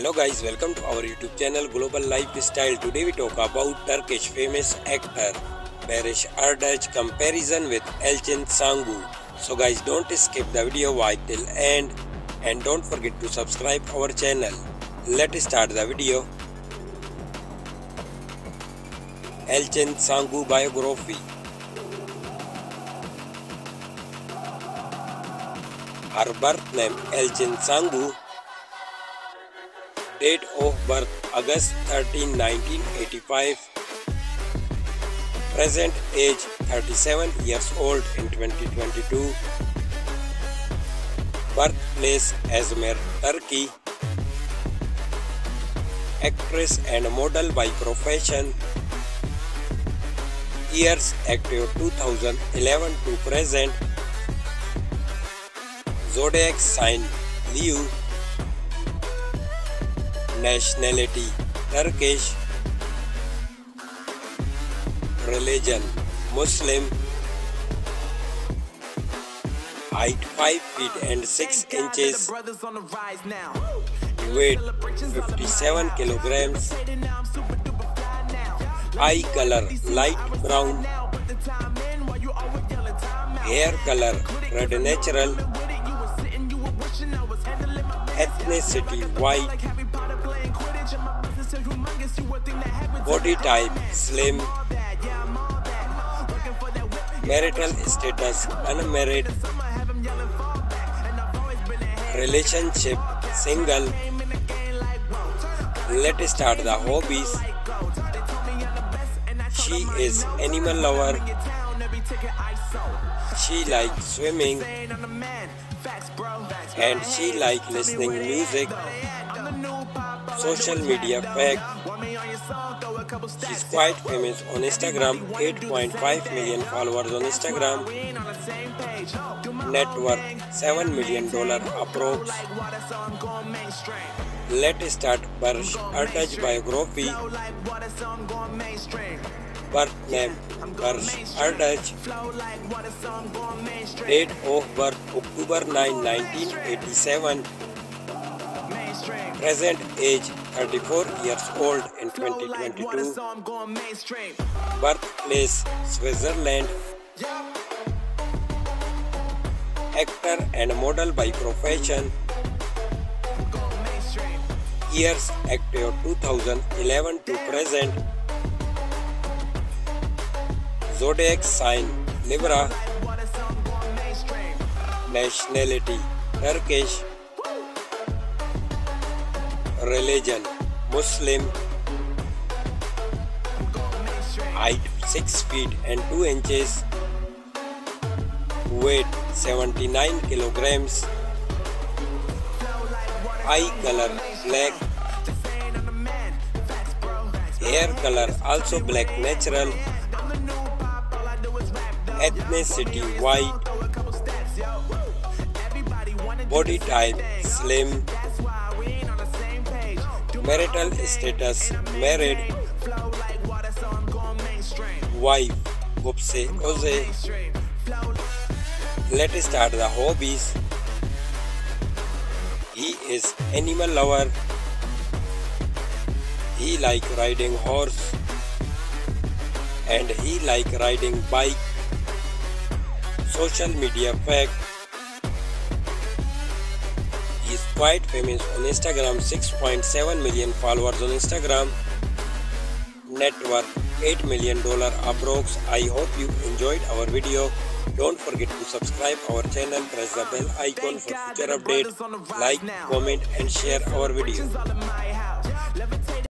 Hello guys, welcome to our YouTube channel Global Lifestyle. Today we talk about Turkish famous actor Barış Arduç comparison with Elçin Sangu. So guys, don't skip the video watch till end and don't forget to subscribe our channel. Let's start the video. Elçin Sangu biography. Her birth name Elçin Sangu of birth August 13, 1985. Present age 37 years old in 2022. Birthplace Izmir, Turkey. Actress and model by profession. Years active 2011 to present. Zodiac sign Leo nationality Turkish religion Muslim height 5 feet and 6 inches. weight 57 kilograms. Eye color light brown. hair color red natural. ethnicity white body type slim. Marital status unmarried. Relationship single. Let's start the hobbies. She is animal lover she likes swimming. And she like listening music. Social media fact. She's quite famous on instagram. 8.5 million followers on instagram. Net worth 7 million dollar approx. Let's start Barış Arduç biography birth name Barış Arduç date of birth October 9 1987 present age 34 years old in 2022 birthplace Switzerland. Actor and model by profession. Years active 2011 to present zodiac sign Libra nationality Turkish religion Muslim height 6 feet and 2 inches weight 79 kilograms eye color black hair color also black natural ethnicity white body type slim marital status married wife Gupse Özay let's start the hobbies. He is animal lover. He like riding horse and he like riding bike social media fact he is quite famous on instagram 6.7 million followers on instagram. Net worth 8 million dollar approx. I hope you enjoyed our video. Don't forget to subscribe our channel. Press the bell icon for future updates. Like comment and share our video